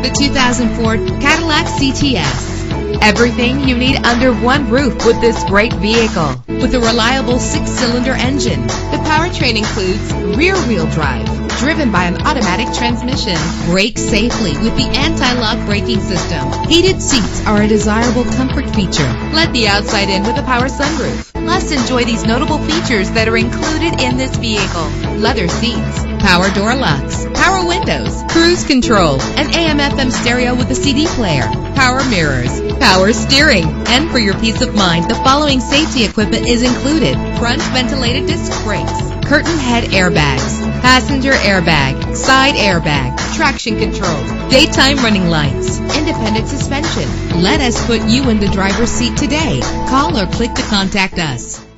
2004 Cadillac CTS. Everything you need under one roof with this great vehicle. With a reliable six-cylinder engine, the powertrain includes rear-wheel drive, driven by an automatic transmission. Brake safely with the anti-lock braking system. Heated seats are a desirable comfort feature. Let the outside in with a power sunroof. Plus, enjoy these notable features that are included in this vehicle. Leather seats, power door locks, power windows, cruise control, an AM FM stereo with a CD player, power mirrors, power steering. And for your peace of mind, the following safety equipment is included. Front ventilated disc brakes, curtain head airbags, passenger airbag, side airbag, traction control, daytime running lights, independent suspension. Let us put you in the driver's seat today. Call or click to contact us.